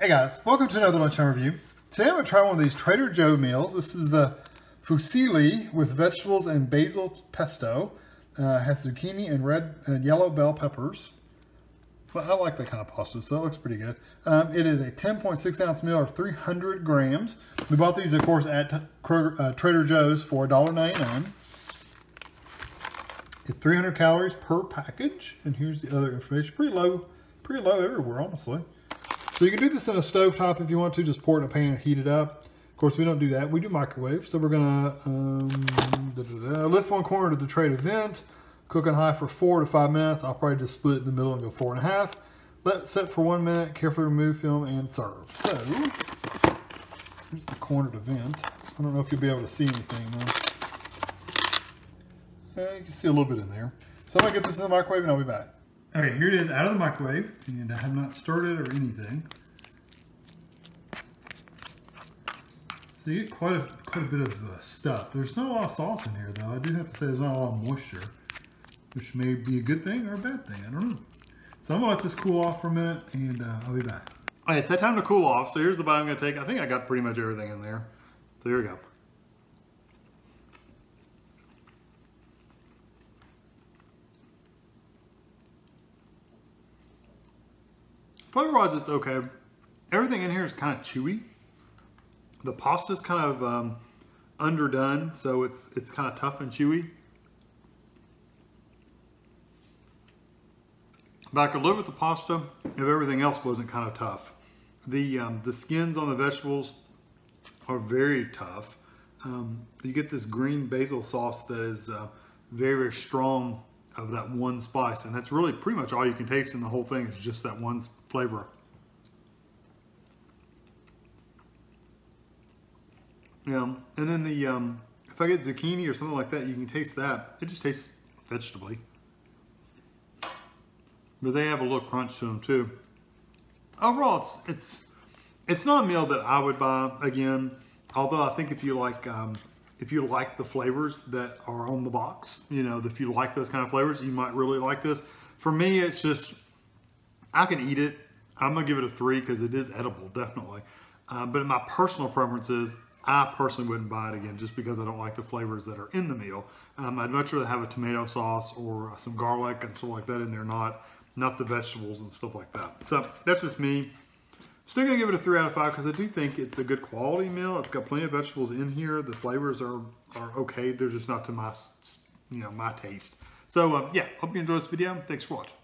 Hey guys, welcome to another lunchtime review. Today I'm going to try one of these Trader Joe meals. This is the fusilli with vegetables and basil pesto. Uh, has zucchini and red and yellow bell peppers. Well, I like that kind of pasta, so that looks pretty good. Um, it is a 10.6 ounce meal or 300 grams. We bought these, of course, at uh, Trader Joe's for $1.99. It's 300 calories per package, and here's the other information. Pretty low, pretty low everywhere, honestly. So you can do this in a stove top if you want to, just pour it in a pan and heat it up. Of course, we don't do that. We do microwave. So we're gonna um, lift one corner to the tray to vent, cook on high for four to five minutes. I'll probably just split it in the middle and go four and a half. Let it set for one minute, carefully remove film and serve. So, here's the corner to vent. I don't know if you'll be able to see anything though. You can see a little bit in there. So I'm gonna get this in the microwave and I'll be back. Okay, here it is out of the microwave, and I have not stirred it or anything. So you get quite a quite a bit of uh, stuff. There's not a lot of sauce in here, though. I do have to say there's not a lot of moisture, which may be a good thing or a bad thing. I don't know. So I'm gonna let this cool off for a minute, and uh, I'll be back. All right, it's that time to cool off. So here's the bite I'm gonna take. I think I got pretty much everything in there. So here we go. Flavor-wise, it's okay. Everything in here is kind of chewy. The pasta's kind of um, underdone, so it's it's kind of tough and chewy. But I could live with the pasta if everything else wasn't kind of tough. The um, the skins on the vegetables are very tough. Um, you get this green basil sauce that is uh, very, very strong of that one spice. And that's really pretty much all you can taste in the whole thing is just that one flavor. Yeah, and then the, um, if I get zucchini or something like that, you can taste that. It just tastes vegetably. But they have a little crunch to them too. Overall, it's, it's, it's not a meal that I would buy again. Although I think if you like um, if you like the flavors that are on the box, you know, if you like those kind of flavors, you might really like this. For me, it's just, I can eat it. I'm gonna give it a three because it is edible, definitely. Uh, but my personal preference is, I personally wouldn't buy it again just because I don't like the flavors that are in the meal. Um, I'd much rather have a tomato sauce or some garlic and stuff like that in there, not, not the vegetables and stuff like that. So that's just me. Still gonna give it a three out of five because I do think it's a good quality meal. It's got plenty of vegetables in here. The flavors are are okay. They're just not to my you know my taste. So uh, yeah, hope you enjoyed this video. Thanks for watching.